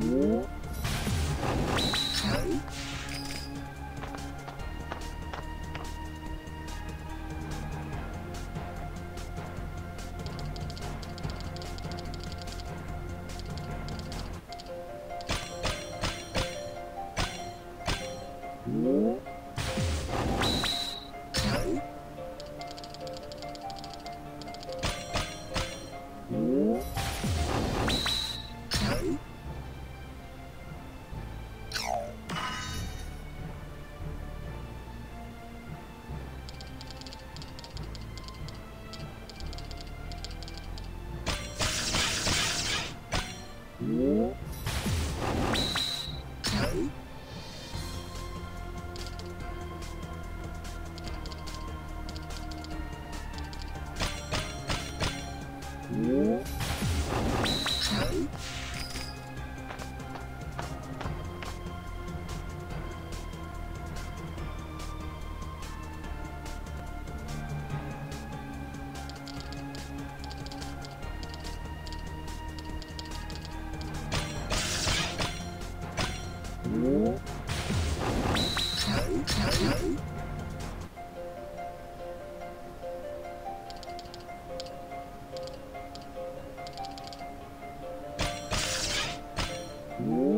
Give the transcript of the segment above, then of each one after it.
Música Mm-hmm. Mm-hmm.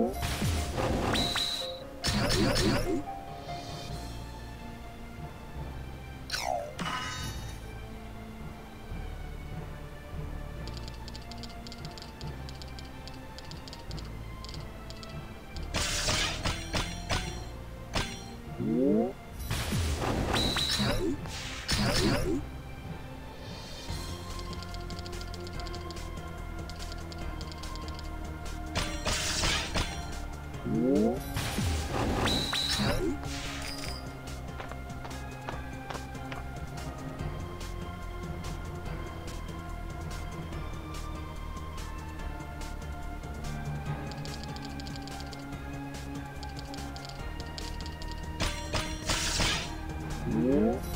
Uhum.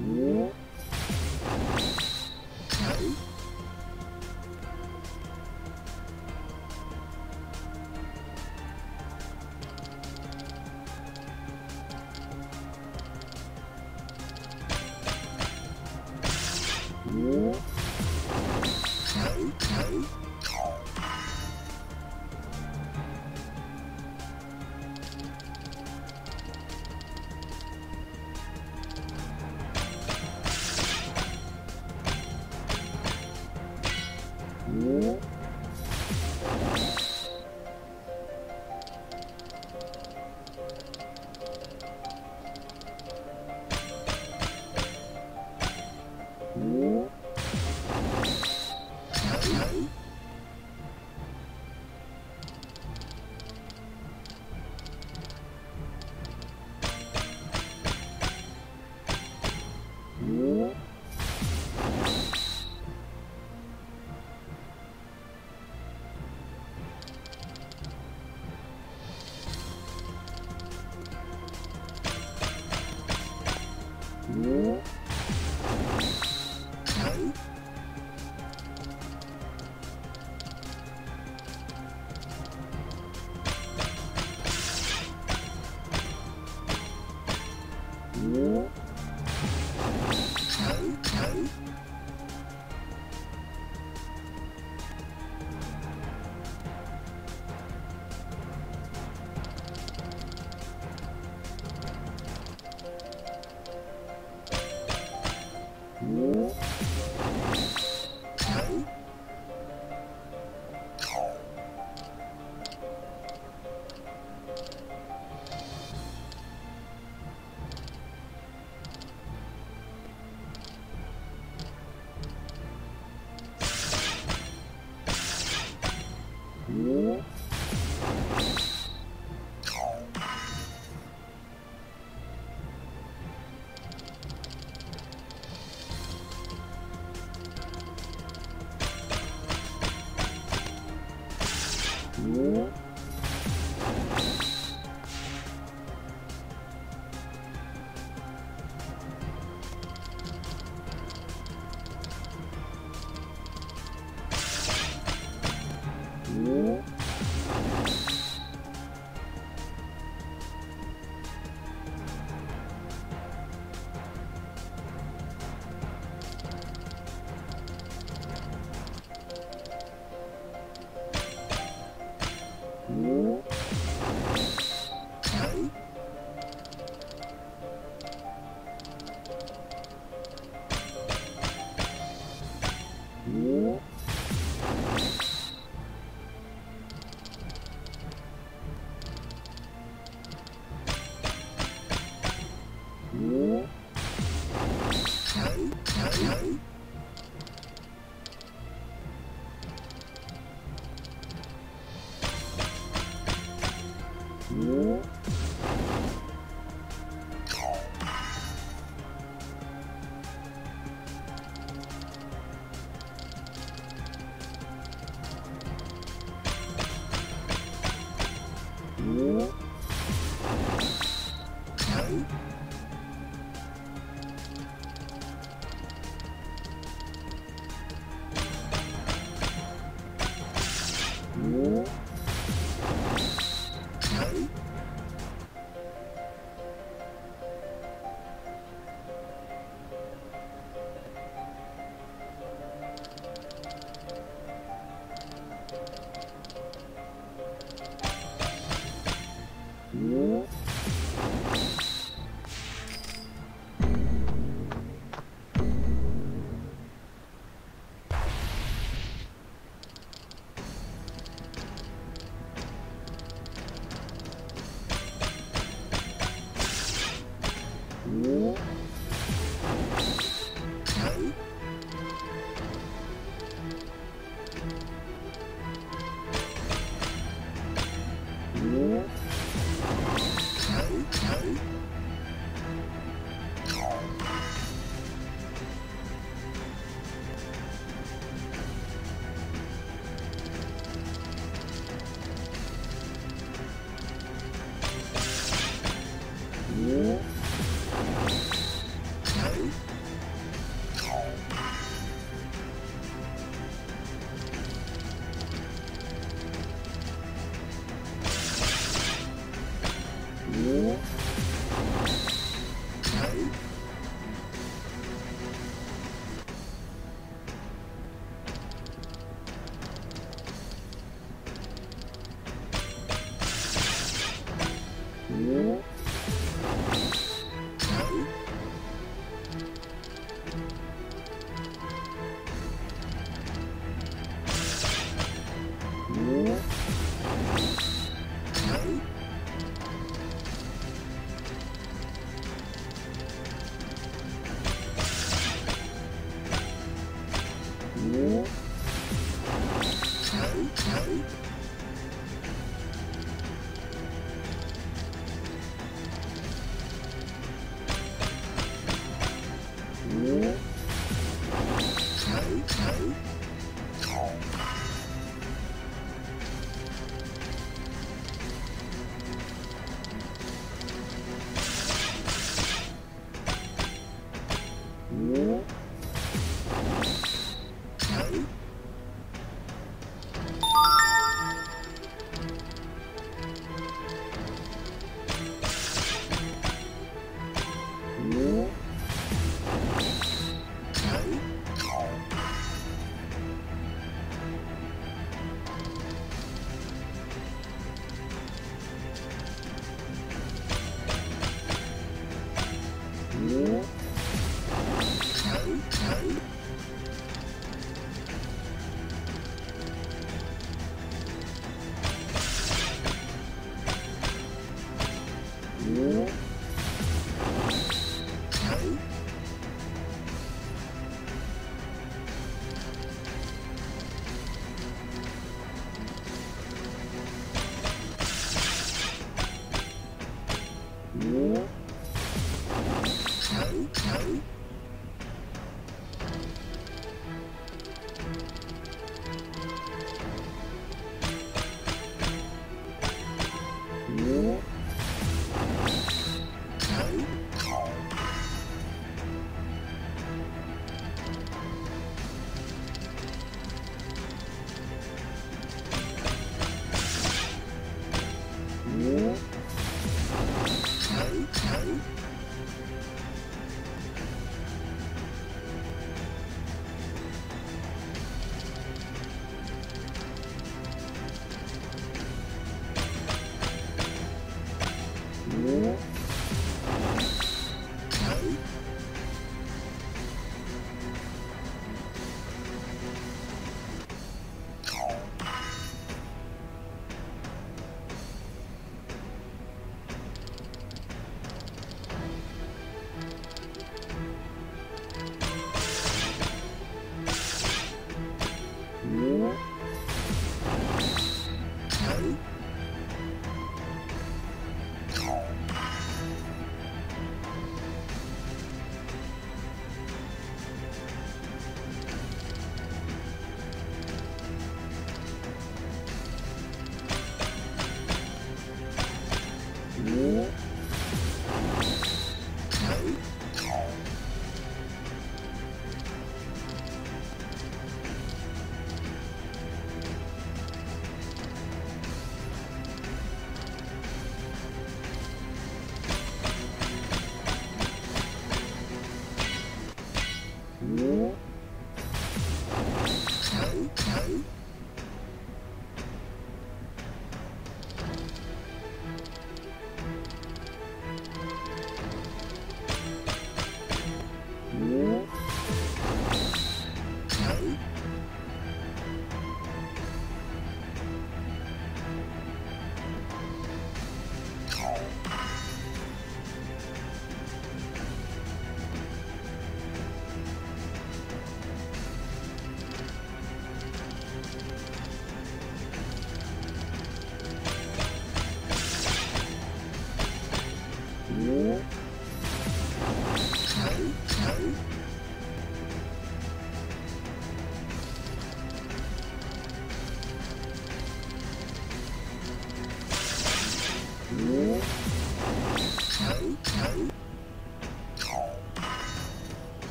음. Uhum. Whoa. Uhum. Hello?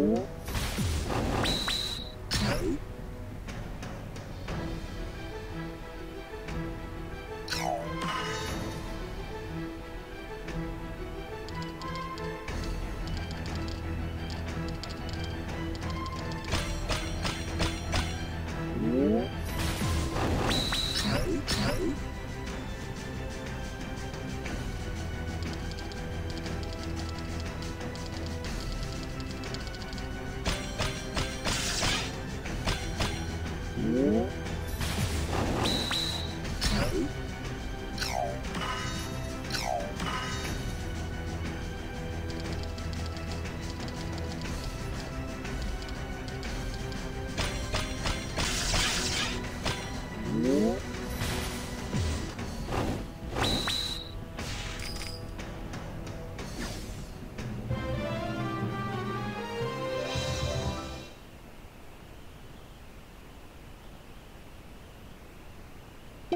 음.